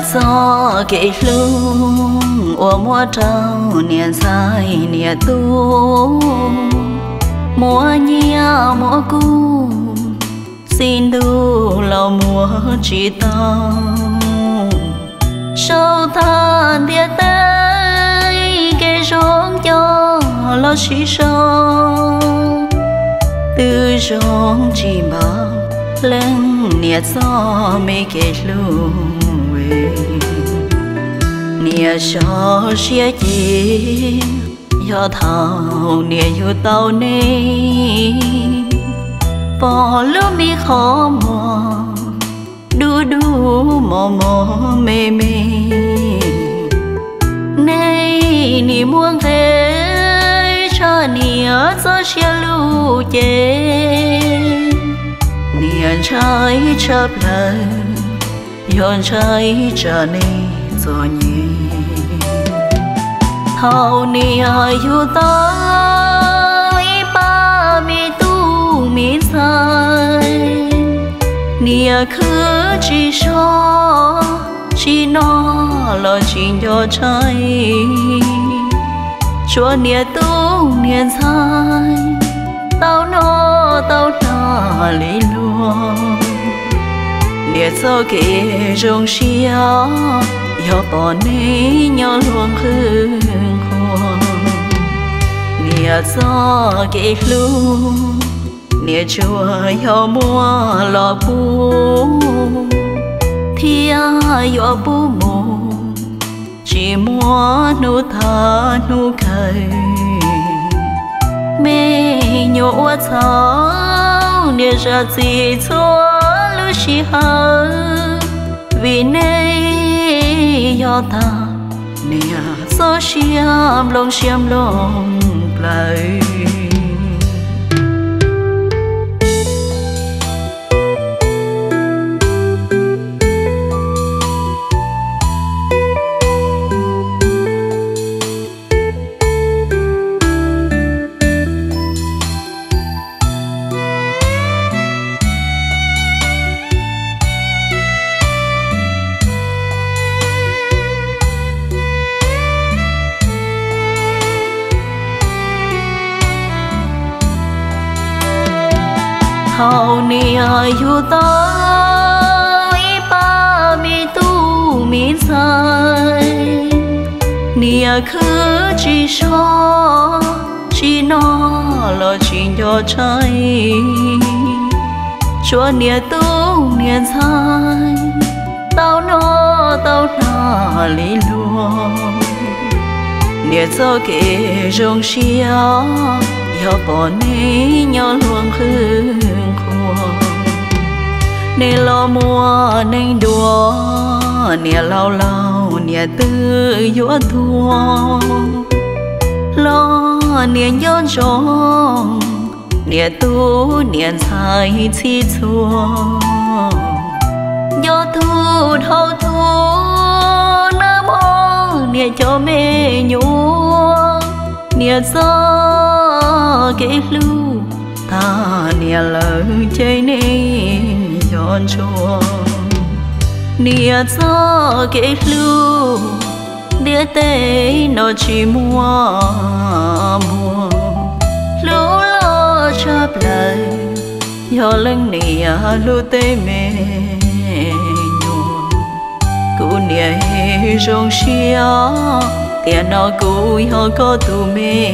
gió kể lung ô mùa trâu nia dài nia tu. Mùa nhia mùa cu, xin đu là mùa chỉ tao sâu than địa tay kể rong cho lo chỉ sâu từ rong chỉ bao lên nia gió mê kể lung nia cho xia chi yo thao nia yu tao ni. Bỏ lỡ mi khó mò, đu đu mò mò mê mê. Nay ni muông thế cho nia cho xia lu chê. Nia trái chớp lời yon chai cha nên gió nhẹ thao ni ayu tai ba mi tu mi sai nia khứ chỉ cho chỉ no lo chỉ yo chai chúa nia tu nia sai tao no tao ta lý luôn nia cho rong hương chùa mua bu thia yo chỉ mua nu tha nu cây mê nhổ tháo để ra gì chúa lu chi hờ vì nay yo ta nè so xiêm long xiêm long play hầu ni ayu tai pa mi tu mi sai nia khứ chỉ cho chỉ no lo chỉ cho trái chúa nia tu nia sai tao no tao na li luôn nia cho kể rong xia yo bỏ nê nhỏ luôn hương nè lo mua, nè đùa, nè lao lao nè tư yo thua. Lo nè nhon trông nè tu nè sai chi chua. Do thu thâu thu nam ô nè cho mê nhua. Nè gió, kể lưu ta nia lỡ chơi nên giòn chùa nia gió kể lưu, đĩa tê nó chỉ mua mua lũ lo chắp lại nhỏ lưng nia lũ tê mê cụ nia hê rong xia tiền nó cụ yo có tù mê.